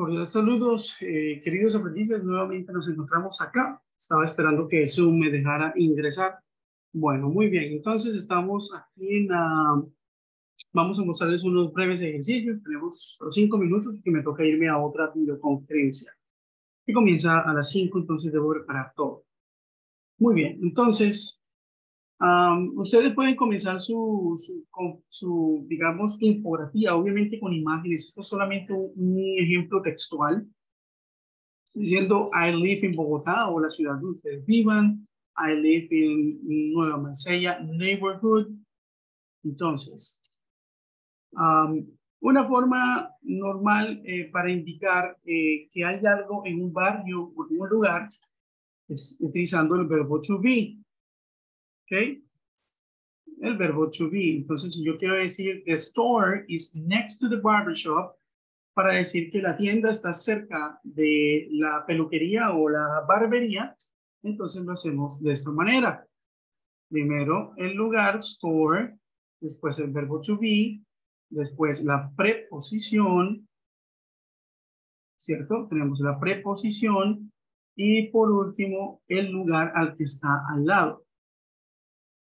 Cordial saludos, eh, queridos aprendices. Nuevamente nos encontramos acá. Estaba esperando que Zoom me dejara ingresar. Bueno, muy bien. Entonces estamos aquí en la... Vamos a mostrarles unos breves ejercicios. Tenemos cinco minutos y me toca irme a otra videoconferencia. Que comienza a las cinco, entonces debo preparar todo. Muy bien, entonces ustedes pueden comenzar su, su, digamos, infografía, obviamente con imágenes. Esto es solamente un, ejemplo textual, diciendo I live in Bogotá o la ciudad donde ustedes vivan. I live in Nueva Marsella neighborhood. Entonces, una forma normal eh, para indicar eh, que hay algo en un barrio o en un lugar es utilizando el verbo to be. El verbo to be. Entonces, si yo quiero decir the store is next to the barbershop, para decir que la tienda está cerca de la peluquería o la barbería, entonces lo hacemos de esta manera. Primero el lugar, store, después el verbo to be, después la preposición, ¿cierto? Tenemos la preposición y por último el lugar al que está al lado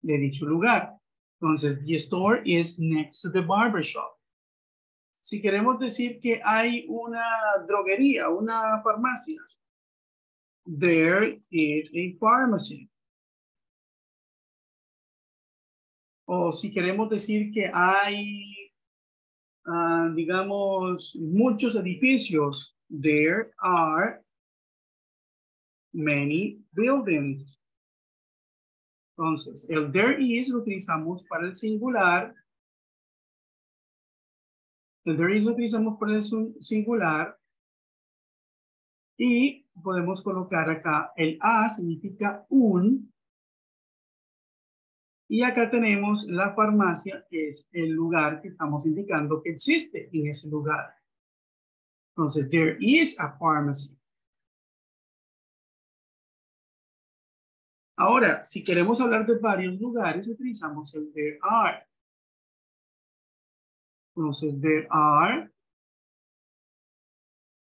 de dicho lugar. Entonces, the store is next to the barber shop. Si queremos decir que hay una droguería, una farmacia, there is a pharmacy. O si queremos decir que hay, uh, digamos, muchos edificios, there are many buildings. Entonces, el there is lo utilizamos para el singular. El there is lo utilizamos para el singular. Y podemos colocar acá el a significa un. Y acá tenemos la farmacia, que es el lugar que estamos indicando que existe en ese lugar. Entonces, there is a pharmacy. Ahora, si queremos hablar de varios lugares, utilizamos el there are. Entonces, there are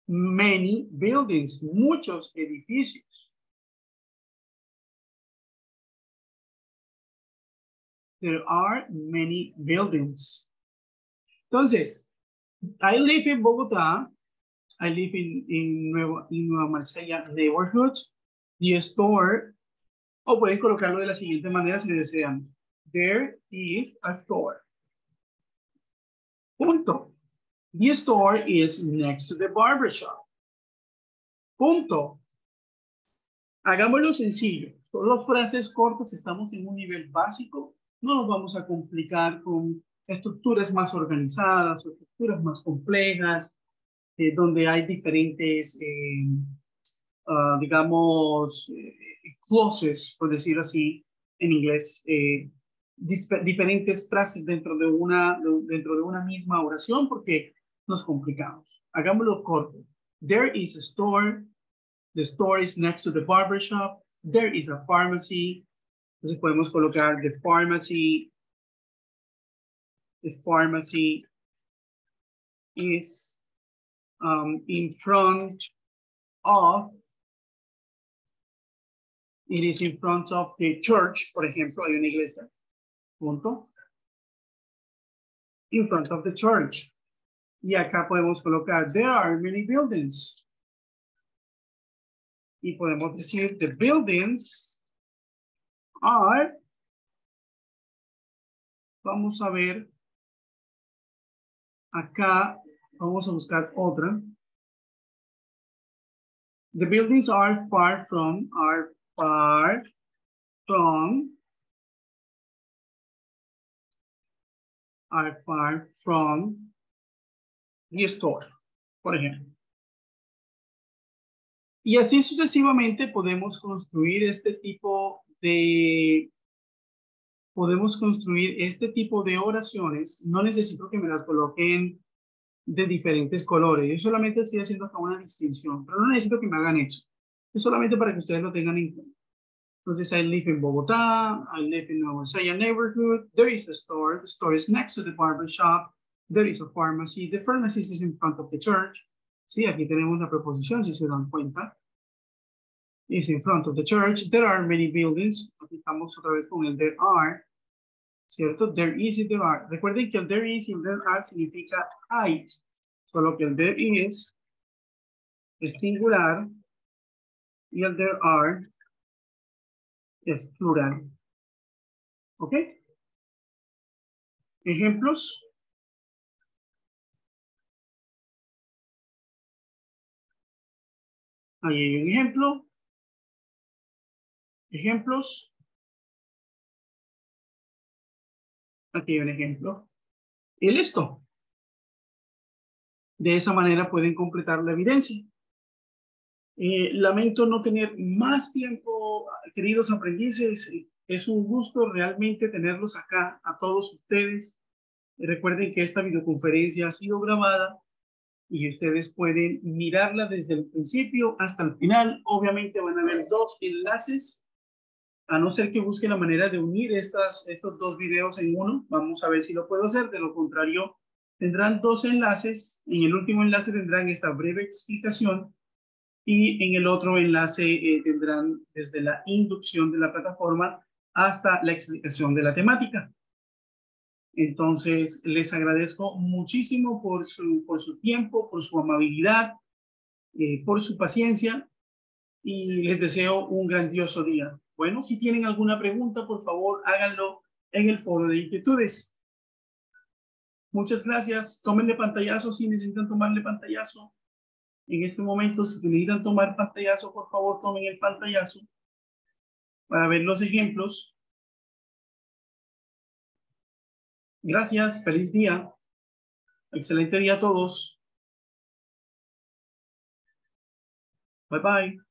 many buildings, muchos edificios. There are many buildings. Entonces, I live in Bogotá. I live in, in, Nueva, in Nueva Marsella neighborhood. The store o pueden colocarlo de la siguiente manera si desean. There is a store. Punto. The store is next to the barbershop. Punto. Hagámoslo sencillo. Solo frases cortas, estamos en un nivel básico. No nos vamos a complicar con estructuras más organizadas estructuras más complejas, eh, donde hay diferentes, eh, ah, digamos, eh, clauses, por decirlo así, en inglés, eh, diferentes frases dentro de, una, dentro de una misma oración porque nos complicamos. Hagámoslo corto. There is a store. The store is next to the barber shop. There is a pharmacy. Entonces podemos colocar the pharmacy. The pharmacy is um, in front of It is in front of the church, por ejemplo, hay una iglesia. Punto. In front of the church. Y acá podemos colocar, there are many buildings. Y podemos decir, the buildings are, vamos a ver, acá vamos a buscar otra. The buildings are far from, are far from are from the store, por ejemplo. Y así sucesivamente podemos construir este tipo de podemos construir este tipo de oraciones. No necesito que me las coloquen de diferentes colores. Yo solamente estoy haciendo acá una distinción, pero no necesito que me hagan eso. Es solamente para que ustedes lo tengan en cuenta. Entonces, I live in Bogotá, I live in Nueva Saya neighborhood, there is a store, the store is next to the barber shop, there is a pharmacy, the pharmacy is in front of the church, Sí, aquí tenemos la preposición, si se dan cuenta. Es in front of the church. There are many buildings. Aquí estamos otra vez con el there are. ¿Cierto? There is y there are. Recuerden que el there is y el there are significa hay. Solo que el there is es singular y el there are es plural. ¿Ok? Ejemplos. Ahí hay un ejemplo. Ejemplos. Aquí hay un ejemplo. Y listo. De esa manera pueden completar la evidencia. Eh, lamento no tener más tiempo, queridos aprendices. Es un gusto realmente tenerlos acá, a todos ustedes. Recuerden que esta videoconferencia ha sido grabada y ustedes pueden mirarla desde el principio hasta el final. Obviamente van a ver dos enlaces, a no ser que busque la manera de unir estas, estos dos videos en uno. Vamos a ver si lo puedo hacer. De lo contrario, tendrán dos enlaces. En el último enlace tendrán esta breve explicación y en el otro enlace eh, tendrán desde la inducción de la plataforma hasta la explicación de la temática. Entonces, les agradezco muchísimo por su, por su tiempo, por su amabilidad, eh, por su paciencia y les deseo un grandioso día. Bueno, si tienen alguna pregunta, por favor, háganlo en el foro de inquietudes. Muchas gracias. Tómenle pantallazo si necesitan tomarle pantallazo. En este momento, si necesitan tomar pantallazo, por favor, tomen el pantallazo para ver los ejemplos. Gracias, feliz día. Excelente día a todos. Bye bye.